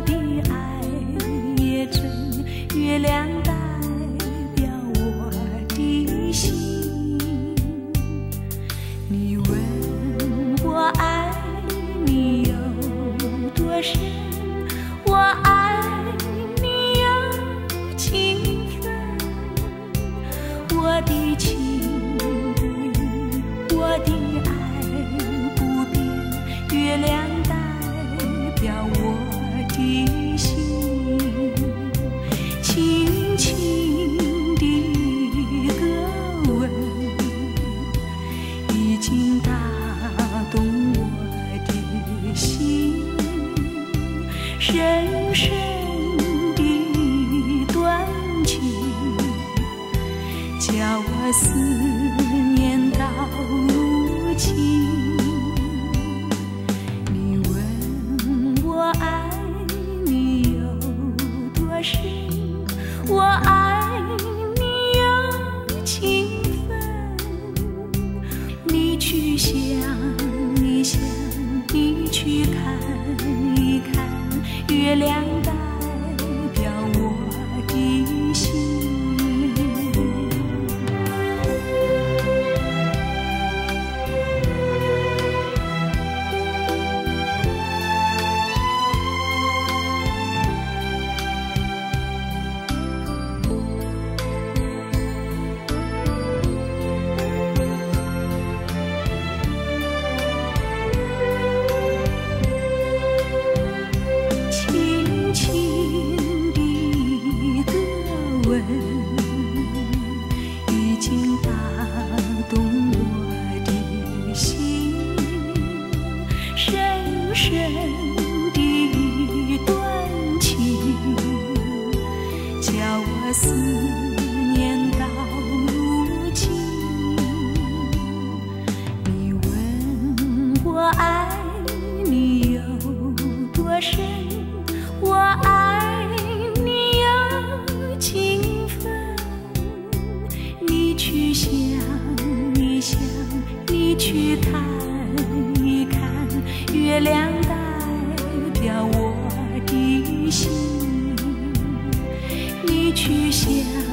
的爱也真月亮代表我的心。深深的一段情叫我思念到如今你问我爱你有多深我爱你有几分你去想一想。月亮。思念到如今你问我爱你有多深我爱你有几分你去想一想你去看一看月亮代表我的心。去想